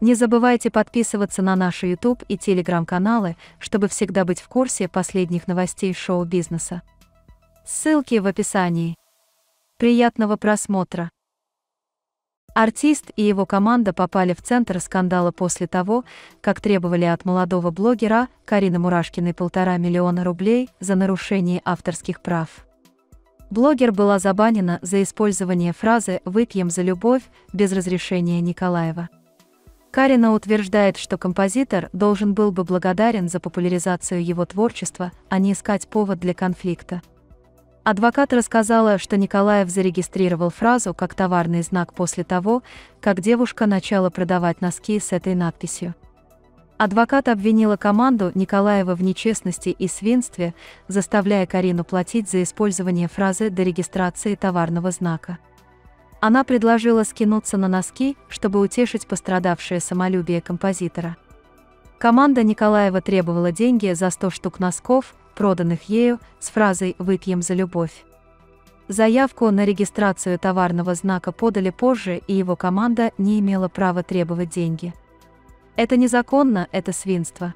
Не забывайте подписываться на наши YouTube и Telegram каналы, чтобы всегда быть в курсе последних новостей шоу-бизнеса. Ссылки в описании. Приятного просмотра! Артист и его команда попали в центр скандала после того, как требовали от молодого блогера Карины Мурашкиной полтора миллиона рублей за нарушение авторских прав. Блогер была забанена за использование фразы «выпьем за любовь» без разрешения Николаева. Карина утверждает, что композитор должен был бы благодарен за популяризацию его творчества, а не искать повод для конфликта. Адвокат рассказала, что Николаев зарегистрировал фразу как товарный знак после того, как девушка начала продавать носки с этой надписью. Адвокат обвинила команду Николаева в нечестности и свинстве, заставляя Карину платить за использование фразы до регистрации товарного знака. Она предложила скинуться на носки, чтобы утешить пострадавшее самолюбие композитора. Команда Николаева требовала деньги за 100 штук носков, проданных ею, с фразой «Выпьем за любовь». Заявку на регистрацию товарного знака подали позже, и его команда не имела права требовать деньги. Это незаконно, это свинство.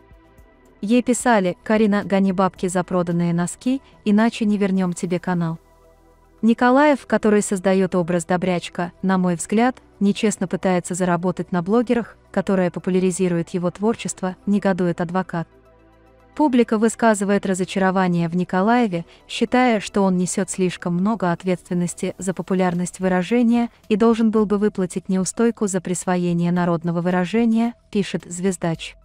Ей писали «Карина, гони бабки за проданные носки, иначе не вернем тебе канал». Николаев, который создает образ добрячка, на мой взгляд, нечестно пытается заработать на блогерах, которая популяризирует его творчество, негодует адвокат. Публика высказывает разочарование в Николаеве, считая, что он несет слишком много ответственности за популярность выражения и должен был бы выплатить неустойку за присвоение народного выражения, пишет Звездач.